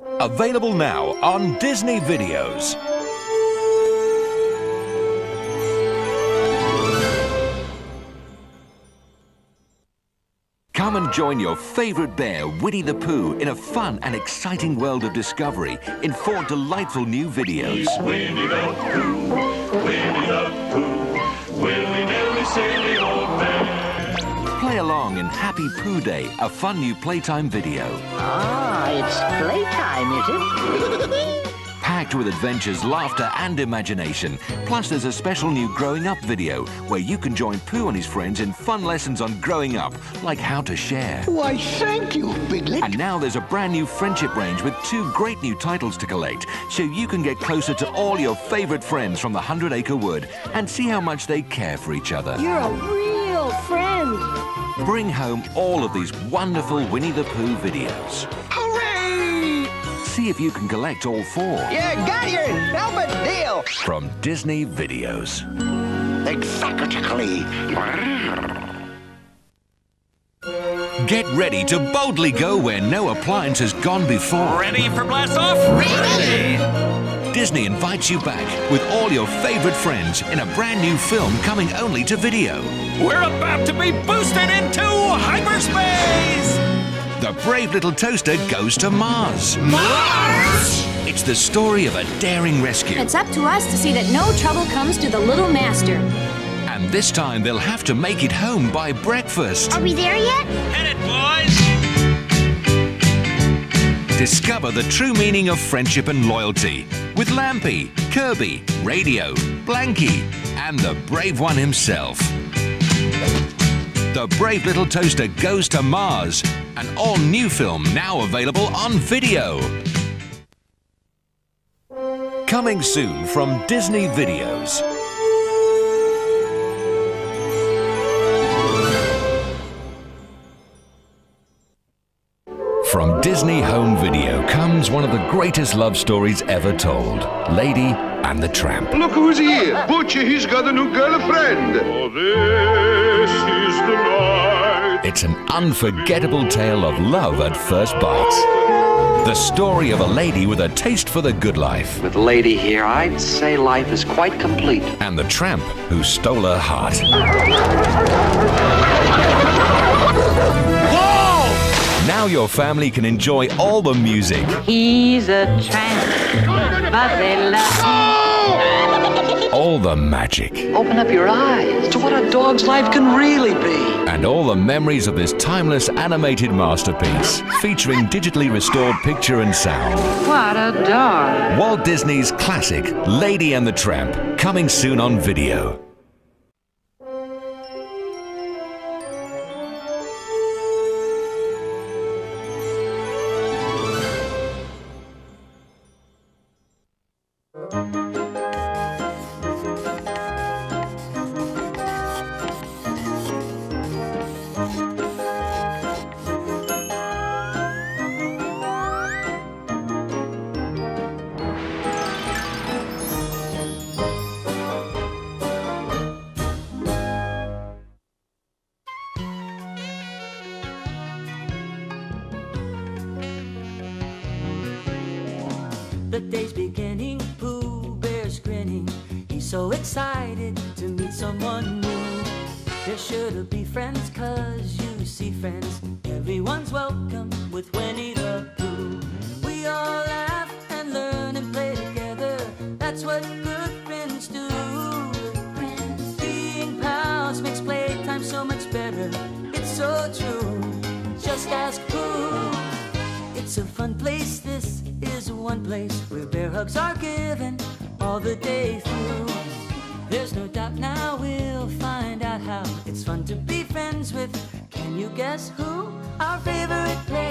Available now on Disney Videos. Come and join your favorite bear, Winnie the Pooh, in a fun and exciting world of discovery in four delightful new videos. Winnie the Pooh, Winnie the Pooh, Willy nilly silly along in Happy Pooh Day, a fun new playtime video. Ah, it's playtime, is it? Packed with adventures, laughter, and imagination. Plus, there's a special new Growing Up video where you can join Pooh and his friends in fun lessons on growing up, like how to share. Why, thank you, Piglet. And now there's a brand new friendship range with two great new titles to collect, so you can get closer to all your favorite friends from the Hundred Acre Wood and see how much they care for each other. You're a real friend. Bring home all of these wonderful Winnie the Pooh videos. Hooray! See if you can collect all four You got your helmet deal. from Disney Videos. Exactly. Get ready to boldly go where no appliance has gone before. Ready for blast off? Ready! Disney invites you back with all your favorite friends in a brand new film coming only to video. We're about to be boosted into hyperspace! The brave little toaster goes to Mars. Mars! It's the story of a daring rescue. It's up to us to see that no trouble comes to the little master. And this time they'll have to make it home by breakfast. Are we there yet? Hit it, boys! Discover the true meaning of friendship and loyalty with Lampy, Kirby, Radio, Blanky, and the brave one himself. The Brave Little Toaster Goes to Mars, an all new film now available on video. Coming soon from Disney Videos. From Disney Home Video comes one of the greatest love stories ever told Lady and the Tramp. Look who's here. Butcher, he's got a new girlfriend. Oh, this is the night. It's an unforgettable tale of love at first bite. The story of a lady with a taste for the good life With Lady here, I'd say life is quite complete. and the tramp who stole her heart. Now your family can enjoy all the music, He's a tramp, but they love all the magic, Open up your eyes to what a dog's life can really be. and all the memories of this timeless animated masterpiece featuring digitally restored picture and sound. What a dog. Walt Disney's classic Lady and the Tramp coming soon on video. The day's beginning, Pooh Bear's grinning. He's so excited to meet someone new. There should be friends, cause you see friends. Everyone's welcome with Winnie the Pooh. We all laugh and learn and play together. That's what good friends do. Being pals makes playtime so much better. It's so true. Just ask Pooh. It's a fun place, this is one place where bear hugs are given all the day through. There's no doubt now we'll find out how it's fun to be friends with. Can you guess who? Our favorite playmate